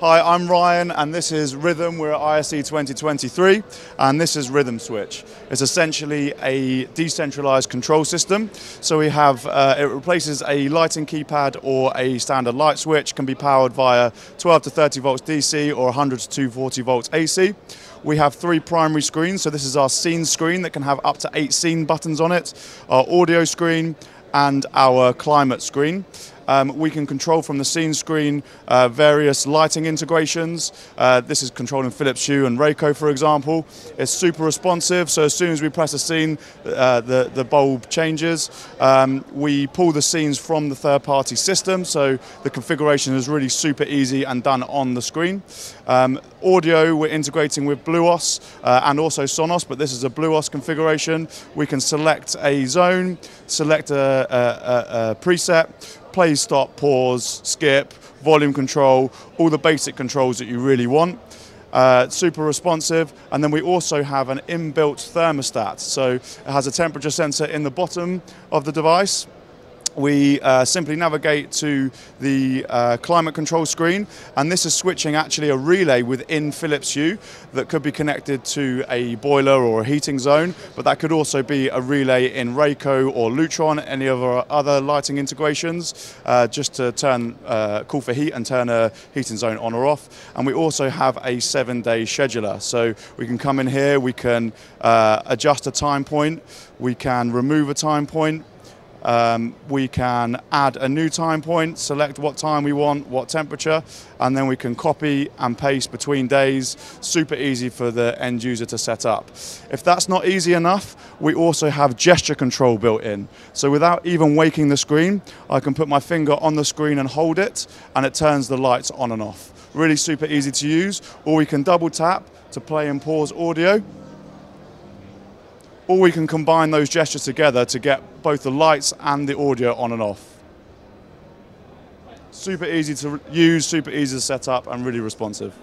Hi, I'm Ryan, and this is Rithum. We're at ISE 2023, and this is Rithum Switch. It's essentially a decentralized control system. So we have uh, it replaces a lighting keypad or a standard light switch. Can be powered via 12 to 30 volts DC or 100 to 240 volts AC. We have three primary screens. So this is our scene screen that can have up to eight scene buttons on it. Our audio screen and our climate screen. Um, we can control from the scene screen uh, various lighting integrations. Uh, this is controlling Philips Hue and Rayco, for example. It's super responsive, so as soon as we press a scene, uh, the, the bulb changes. Um, we pull the scenes from the third-party system, so the configuration is really super easy and done on the screen. Um, audio, we're integrating with BluOS uh, and also Sonos, but this is a BluOS configuration. We can select a zone, select a, a, a, a preset, play, stop, pause, skip, volume control, all the basic controls that you really want. Uh, super responsive, and then we also have an inbuilt thermostat. So it has a temperature sensor in the bottom of the device we uh, simply navigate to the uh, climate control screen and this is switching actually a relay within Philips Hue that could be connected to a boiler or a heating zone but that could also be a relay in Rayco or Lutron, any of our other lighting integrations uh, just to turn uh, call for heat and turn a heating zone on or off. And we also have a seven day scheduler. So we can come in here we can uh, adjust a time point we can remove a time point um, we can add a new time point, select what time we want, what temperature, and then we can copy and paste between days. Super easy for the end user to set up. If that's not easy enough, we also have gesture control built in. So without even waking the screen, I can put my finger on the screen and hold it, and it turns the lights on and off. Really super easy to use. Or we can double tap to play and pause audio or we can combine those gestures together to get both the lights and the audio on and off. Super easy to use, super easy to set up and really responsive.